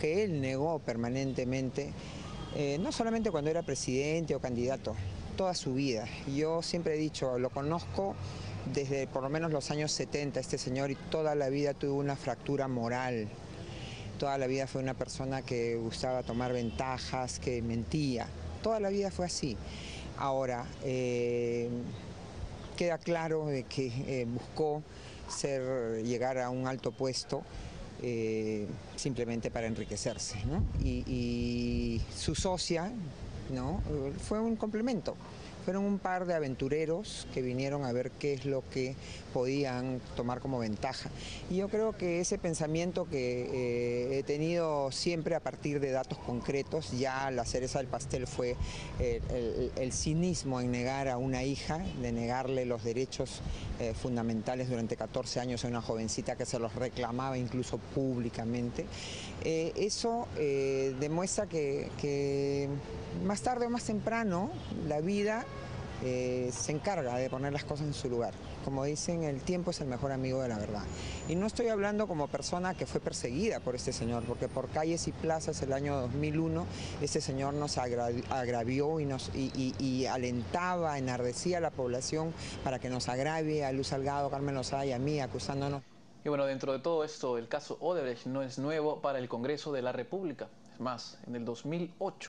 que él negó permanentemente, eh, no solamente cuando era presidente o candidato, toda su vida. Yo siempre he dicho, lo conozco desde por lo menos los años 70, este señor, y toda la vida tuvo una fractura moral. Toda la vida fue una persona que gustaba tomar ventajas, que mentía. Toda la vida fue así. Ahora, eh, queda claro de que eh, buscó ser, llegar a un alto puesto eh, simplemente para enriquecerse. Y, y, su socia ¿no? fue un complemento. Fueron un par de aventureros que vinieron a ver qué es lo que podían tomar como ventaja. Y yo creo que ese pensamiento que eh, he tenido siempre a partir de datos concretos, ya la cereza del pastel fue el, el, cinismo en negar a una hija, de negarle los derechos eh, fundamentales durante 14 años a una jovencita que se los reclamaba incluso públicamente. Eh, eso eh, demuestra que más tarde o más temprano la vida eh, se encarga de poner las cosas en su lugar. Como dicen, el tiempo es el mejor amigo de la verdad. Y no estoy hablando como persona que fue perseguida por este señor, porque por calles y plazas el año 2001 este señor nos agra agravió y, nos, y, alentaba, enardecía a la población para que nos agravie a Luz Salgado, Carmen Lozada y a mí, acusándonos. Y bueno, dentro de todo esto, el caso Odebrecht no es nuevo para el Congreso de la República. Es más, en el 2008